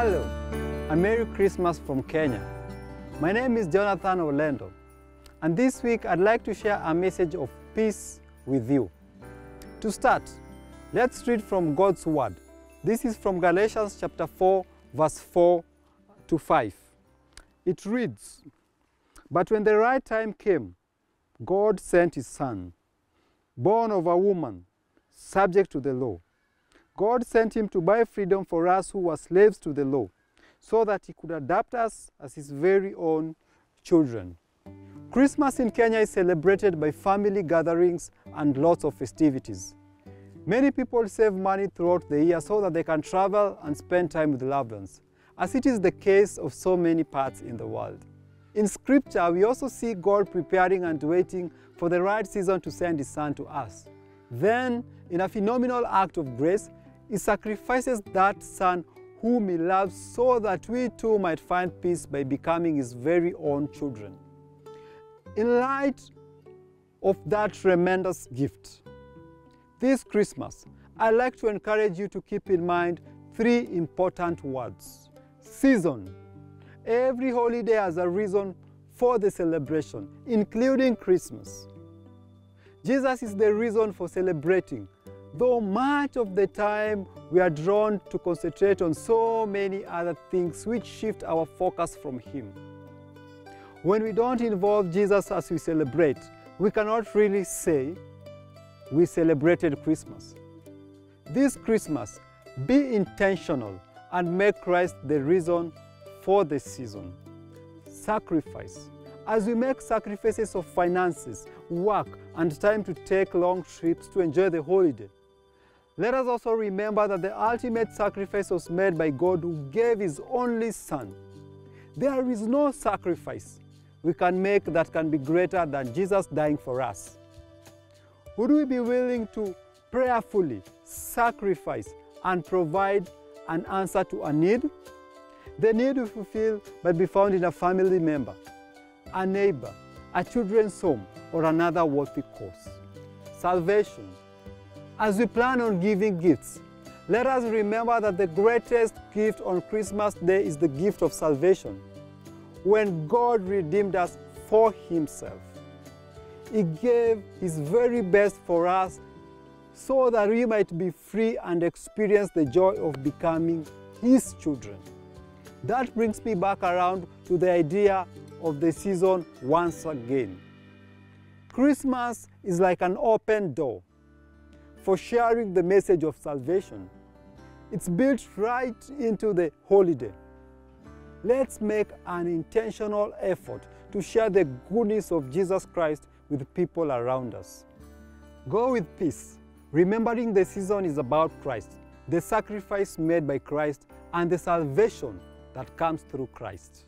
Hello, and Merry Christmas from Kenya. My name is Jonathan Olendo, and this week I'd like to share a message of peace with you. To start, let's read from God's Word. This is from Galatians chapter 4, verse 4 to 5. It reads, But when the right time came, God sent his Son, born of a woman, subject to the law. God sent him to buy freedom for us who were slaves to the law, so that he could adopt us as his very own children. Christmas in Kenya is celebrated by family gatherings and lots of festivities. Many people save money throughout the year so that they can travel and spend time with loved ones, as it is the case of so many parts in the world. In scripture, we also see God preparing and waiting for the right season to send his son to us. Then, in a phenomenal act of grace, he sacrifices that son whom he loves so that we too might find peace by becoming his very own children. In light of that tremendous gift, this Christmas, I'd like to encourage you to keep in mind three important words. Season. Every holiday has a reason for the celebration, including Christmas. Jesus is the reason for celebrating, though much of the time we are drawn to concentrate on so many other things which shift our focus from Him. When we don't involve Jesus as we celebrate, we cannot really say we celebrated Christmas. This Christmas, be intentional and make Christ the reason for the season. Sacrifice. As we make sacrifices of finances, work, and time to take long trips to enjoy the holiday, let us also remember that the ultimate sacrifice was made by God who gave His only Son. There is no sacrifice we can make that can be greater than Jesus dying for us. Would we be willing to prayerfully sacrifice and provide an answer to a need? The need we fulfill might be found in a family member, a neighbor, a children's home, or another worthy cause. Salvation. As we plan on giving gifts, let us remember that the greatest gift on Christmas Day is the gift of salvation. When God redeemed us for Himself, He gave His very best for us so that we might be free and experience the joy of becoming His children. That brings me back around to the idea of the season once again. Christmas is like an open door for sharing the message of salvation. It's built right into the holiday. Let's make an intentional effort to share the goodness of Jesus Christ with people around us. Go with peace, remembering the season is about Christ, the sacrifice made by Christ, and the salvation that comes through Christ.